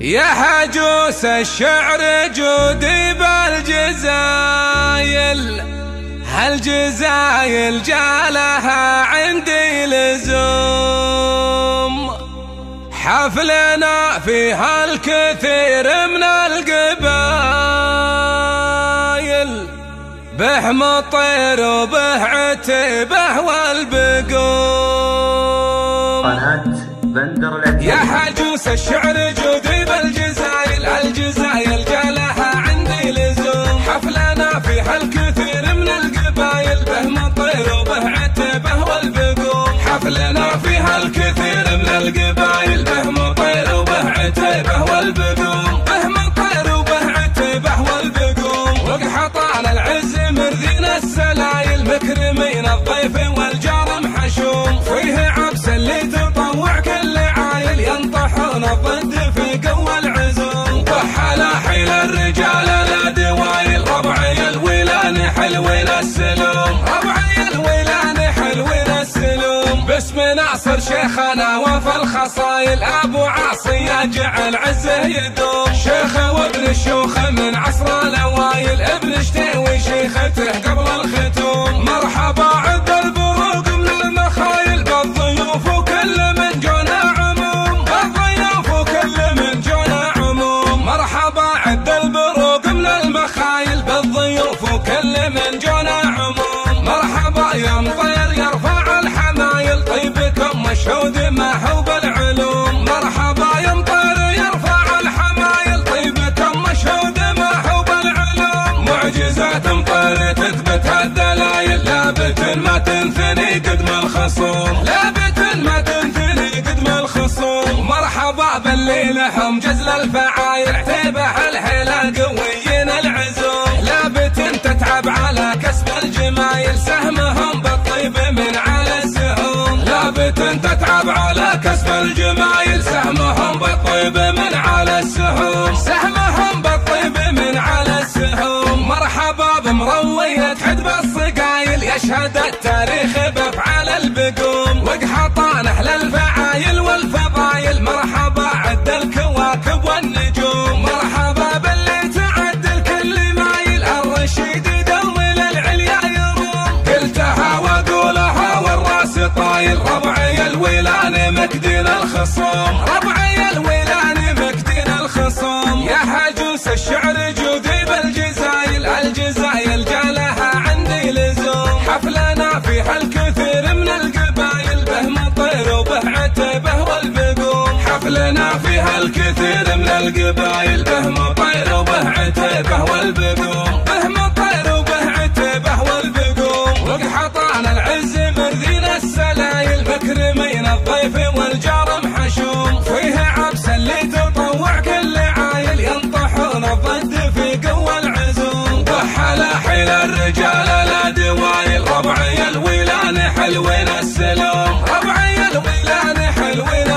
يا حجوس الشعر جودي بالجزايل هالجزايل جالها عندي لزوم؟ حفلنا فيها الكثير من القبايل به مطير وبه عتبه والبقوم. بندر يا حجوس الشعر جودي بالجزايل الجزايل جالها عندي لزوم. حفلنا فيها الكثير من القبايل به مطير وبه عتبه والبقوم. حفلنا فيها الكثير من القبايل به مطير وبه عتبه والبقوم. به مطير وبه عتبه والبقوم. وقحطان العز مرذين السلايل مكرمين الضيف الخصايل أبو عاصي جعل عزه يدوم ما تنثني قدم الخصوم. لابت ما تنثني قدم الخصوم. مرحبا باللي لهم جزل الفعايل. اعتبه الحيلة قويين العزوم. لابت تتعب على كسب الجمايل. سهمهم بالطيب من على السهوم. لابت تتعب على كسب الجمايل. سهمهم بالطيب من على السهوم. يشهد التاريخ بأفعال البقوم. وقحطان أهل الفعايل والفضايل. مرحبا عد الكواكب والنجوم. مرحبا باللي تعدل كل مايل. الرشيد يدور للعليا يروم. قلتها واقولها والراس طايل. ربعي الويلان مكدين الخصوم. ربعي الويلان القبايل به مطير وبه عتبه والبقوم. به مطير وبه عتبه والبقوم. وقحطان العز مرذين السلايل مكرمين الضيف والجار محشوم. فيه عبس اللي تطوع كل عايل ينطحون الضد في قوى العزوم. وحلا حيل الرجال لا دوايل ربعي الويلان حلوين السلوم. ربعي الويلان حلوين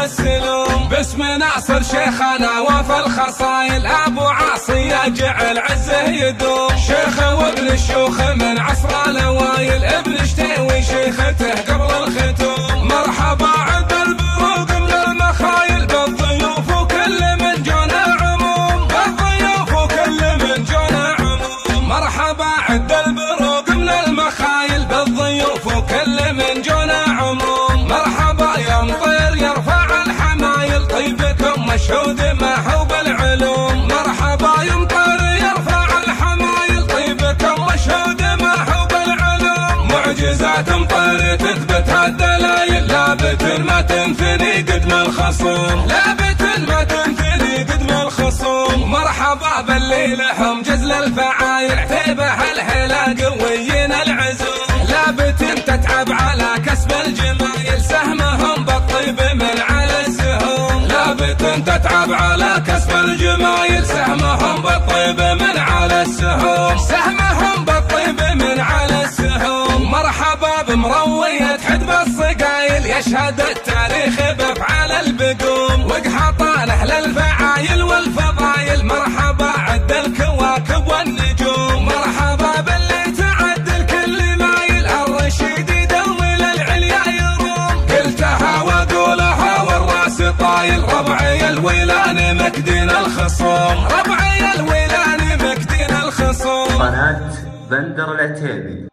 باسم ناصر شيخنا وفي الخصايل أبو عاصي جعل عزه يدوم شيخ وابن الشيوخ من عصر الأوائل ابن شتيوي شيخته مشهود ما هو بالعلوم مرحبا يا مطير يرفع الحمايل. طيبكم مشهود ما هو بالعلوم معجزات مطير تثبت الدلايل لابت ما تنثني قدم الخصوم. لابت ما تنثني قدم الخصوم. مرحبا باللي لهم جزل الفعايل. تتعب على كسب الجمايل سهمهم بالطيب من على السهوم سهمهم بالطيب من على السهوم مرحبا بمروية حدب الصقايل يشهد التاريخ بأفعال البقوم. وقحطان الخصوم. ربعي الويلان مكدين الخصوم. قناة بندر العتيبي.